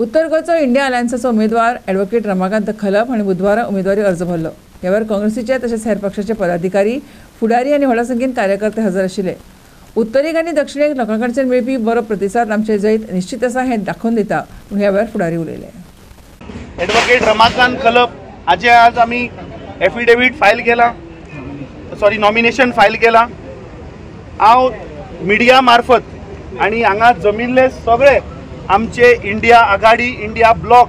उत्तर गोंयचो इंडिया अलायन्साचो उमेदवार ॲडव्होकेट रमाकांत खलप हांणी बुधवारा उमेदवारी अर्ज भरलो. ह्या वेळार काँग्रेसीचे तशेंच हेर पक्षाचे पदाधिकारी फुडारी आनी व्हडा संख्येन कार्यकर्ते हजर आशिल्ले उत्तरेक आनी दक्षिणेक लोकां कडच्यान मेळपी बरो प्रतिसाद आमचे जैत निश्चित आसा हें दाखोवन दिता म्हूण ह्या वेळार फुडारी उलयले ॲडव्होकेट रमाकांत खलप हाचे आज आम्ही एफिडेवीट फायल केला. सॉरी नॉमिनेशन फायल केला. हांव मिडिया मार्फत आणि हांगा जमिल्ले सगळे आमचे इंडिया आघाडी इंडिया ब्लॉक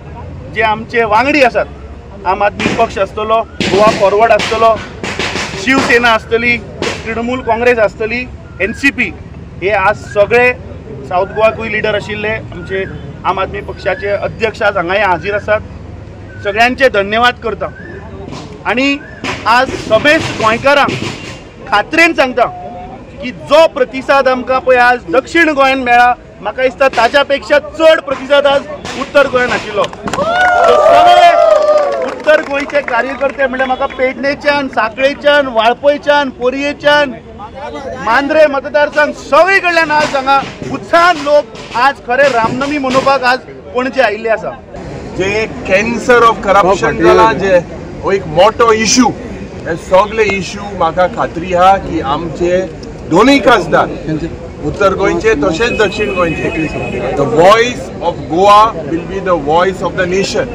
जे आमचे वांगडी आसात आम आदमी पक्ष आसतलो गोवा फॉरवर्ड आसतलो शिवसेना आसतली तृणमूल काँग्रेस आसतली एन सी पी हे आज सगळे साऊथ गोवाकूय लिडर आशिल्ले आमचे आम आदमी पक्षाचे अध्यक्ष आज हांगाय हाजीर आसात सगळ्यांचे धन्यवाद करता. आणि आज सभेस गोंयकारांक खात्रेन सांगता की जो प्रतिसाद आमकां पळय आज दक्षिण गोंयान मेळ्ळा म्हाका दिसता ताच्या पेक्षा चड प्रतिसाद आज उत्तर गोंयान आशिल्लो सगळे उत्तर गोंयचे कार्यकर्ते म्हणल्यार म्हाका पेडणेच्यान सांकळेच्यान वाळपयच्यान पोरयेच्यान मांद्रे मतदारसंघ सगळे कडल्यान आज हांगा उत्साहान लोक आज खरे रामनमी मनोवपाक आज पणजे आयिल्ले आसा? जे कॅन्सर ऑफ करप्शन जाला जे हो एक मोठो इशू हे सगळे इशू म्हाका खात्री आहा की आमचे दोनूय खासदार उत्तर गोंयचे तशेंच दक्षिण गोंयचे. The voice of Goa will be the voice of the nation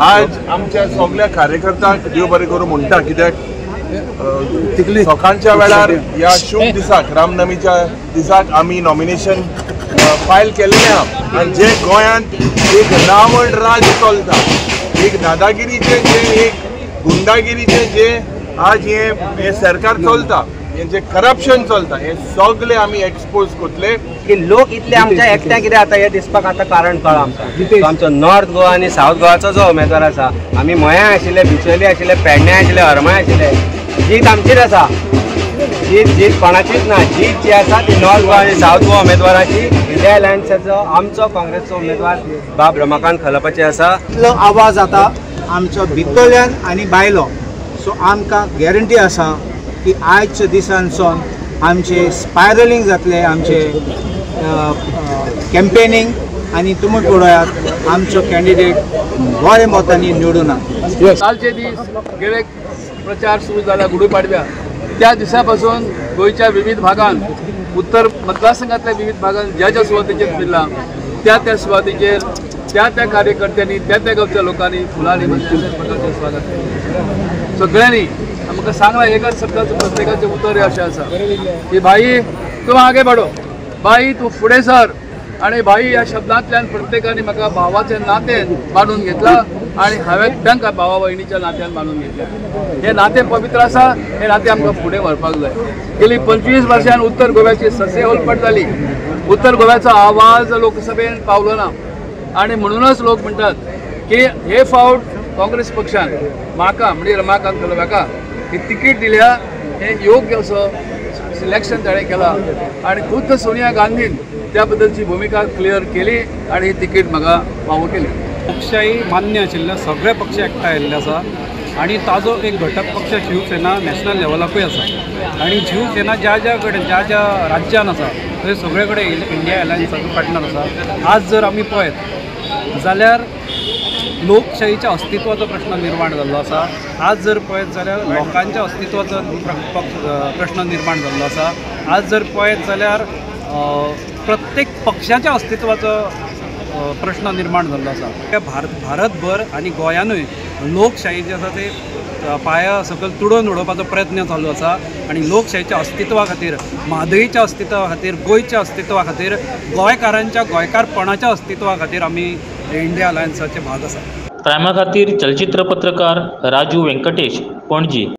आज आमच्या सगळ्या कार्यकर्त्यांक देव बरें करूं म्हणटा कित्याक? अ, सकाळच्या वेळार ह्या शुभ दिसाक रामनमीच्या दिसाक आमी नॉमिनेशन फायल केल्लें आहा आनी जे गोंयांत एक रावण राज चलता एक दादागिरीचे जे एक गुंडागिरीचे जे आज हें हे सरकार चलता हे जे करप्शन चलता हे सगळे आमी एक्सपोज करतले की लोक इतले आमच्या एकट्या कितें जाता हें दिसपाक आतां कारण कळ्ळां आमकां आमचो नॉर्थ गोवा आनी सावथ गोवाचो जो उमेदवार आसा आमी मयां आशिल्ले बिचोली आशिल्ले पेडण्यां आशिल्ले हरमळ आशिल्ले जीत आमचीच आसा जीत जीत कोणाचीच ना. जीत जी आसा ती नॉर्थ गोवा आनी सावथ गोवा उमेदवाराची. इंडिया अलायन्साचो आमचो काँग्रेसचो उमेदवार बाब रमाकांत खलपाचे आसा इतलो आवाज आता आमचो भितरल्यान आनी भायलो सो आमकां गॅरंटी आसा की आयच्या दिसांसून आमचे स्पायरलींग जातले आमचे कॅम्पेनींग आनी तुमी पळयात आमचो कॅन्डिडेट बरे मतांनी निवडून कालचे दीस गेले प्रचार सुरू झाला गुढीपाडव्या. त्या दिसापासून गोयच्या विविध भागांत उत्तर मतदारसंघातल्या विविध भागांत ज्या ज्या सुवातीचेर फिरला त्या त्या सुवातीचेर त्या त्या कार्यकर्त्यांनी त्या त्या गावच्या लोकांनी फुलांनी प्रकारचे स्वागत केलें. सगळ्यांनी आमकां सांगला एकच शब्दाचं प्रत्येकाचें उतर अशें आसा की भाई तूं आगे बडो भाई तूं फुडें सर. आणि भाई या शब्दांतल्यान प्रत्येकाने म्हाका भावाचे नातें बांदून घेतला आणि हांवें तांकां भावा भयणीच्या नात्यान मानून घेतलें. हे नातें पवित्र आसा हे नातें आमकां फुडें व्हरपाक जाय. गेली पंचवीस वर्सां उत्तर गोव्याची ससे होलपट जाली. उत्तर गोव्याचो आवाज लोकसभेन पावलो ना. आणि म्हणूनच लोक म्हणटात की हे फावट काँग्रेस पक्षान म्हाका म्हणजे रमाकांत खलव्याका ही तिकीट दिल्या हे योग्य असो सिलेक्शन ताणें केलां. आणि खुद्द सोनिया गांधीन त्या बद्दलची भूमिका क्लियर केली आणि ही तिकीट म्हाका फावो केली. लोकशाही मान्य आशिल्ले सगळे पक्ष एकठांय आयिल्ले आसा आनी ताजो एक घटक पक्ष शिवसेना नॅशनल लेवलाकूय आसा आनी शिवसेना ज्या ज्या कडेन ज्या ज्या राज्यान आसा थंय सगळे कडेन इंडिया एलायन्साचो पार्टनर आसा आज जर आमी पळयत जाल्यार लोकशाहीच्या अस्तित्वाचो प्रश्न निर्माण जाल्लो आसा आज जर पळयत जाल्यार लोकांच्या अस्तित्वाचो प्रश्न निर्माण जाल्लो आसा आज जर पळयत जाल्यार प्रत्येक पक्षाच्या अस्तित्वाचो प्रश्न निर्माण जाल्लो आसा त्या भारत भारतभर आनी गोंयानूय लोकशाही जे आसा ते पाया सकयल तुडोवन उडोवपाचो प्रयत्न चालू आसा आनी लोकशाहीच्या अस्तित्वा खातीर म्हादईच्या अस्तित्वा खातीर गोंयच्या अस्तित्वा खातीर गोंयकारांच्या गोंयकारपणाच्या अस्तित्वा खातीर आमी इंडिया अलायन्साचे भाग आसा प्रायमा खातीर चलचित्र पत्रकार राजू व्यंकटेश पणजी.